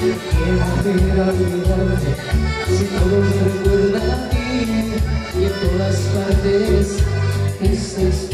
Volver a olvidarte Si todo me recuerda a ti Y en todas partes estás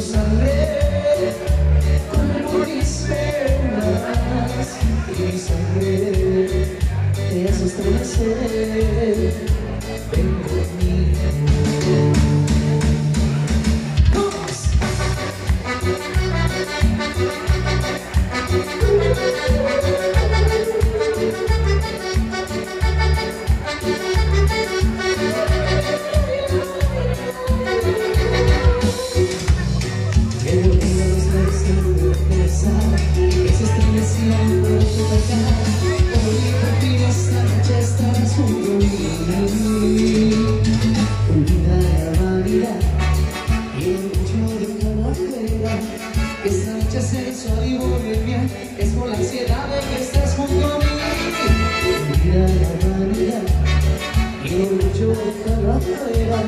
sangre corre por mis venas Y te estremecer. Ven conmigo Es por la ansiedad de que estés junto a mí Olvida la vanidad y el orgullo de cada afuera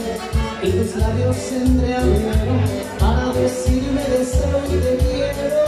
Y tus labios se embriagaron Para decirme deseo y te quiero